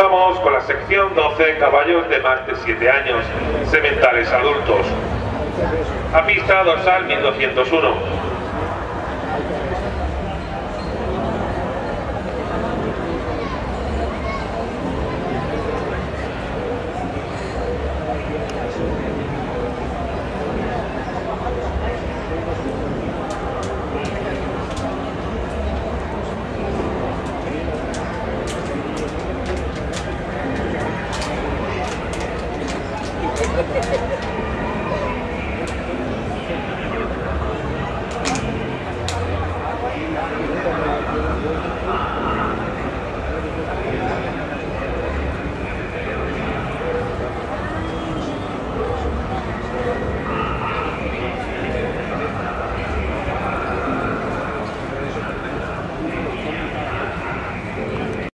Comenzamos con la sección 12 caballos de más de 7 años, sementales adultos. A pista dorsal 1201.